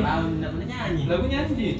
Tahun tidak pernah? Lagu nyanyi.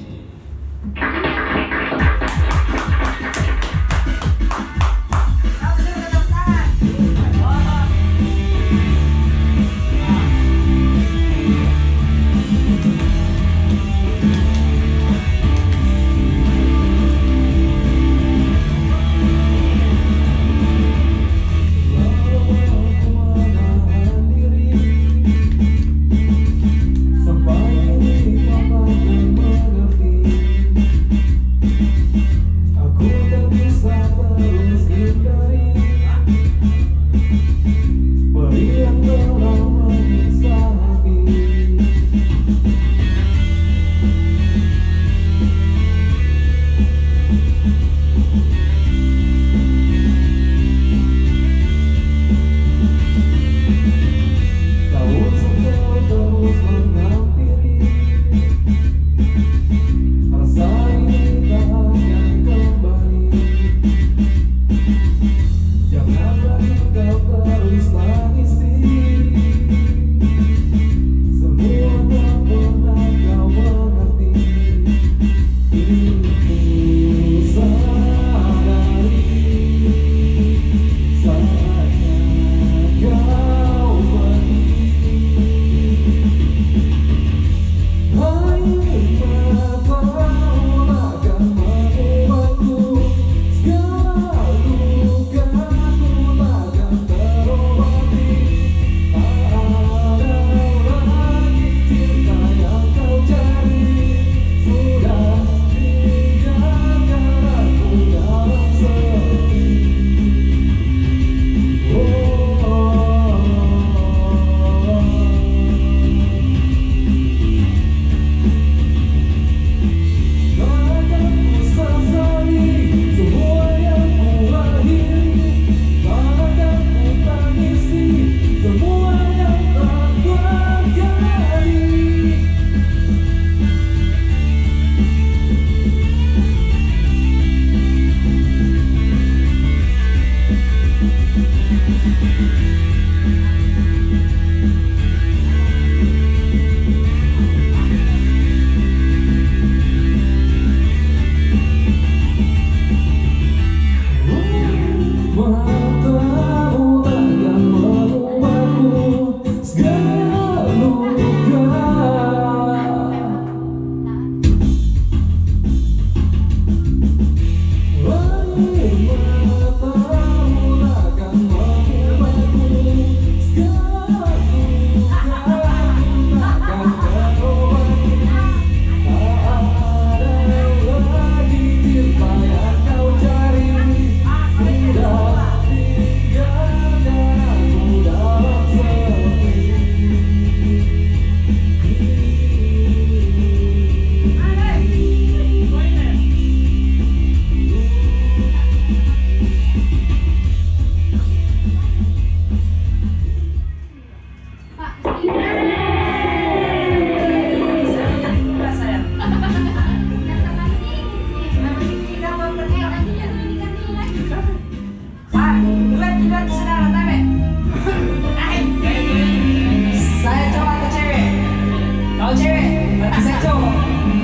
Is that all?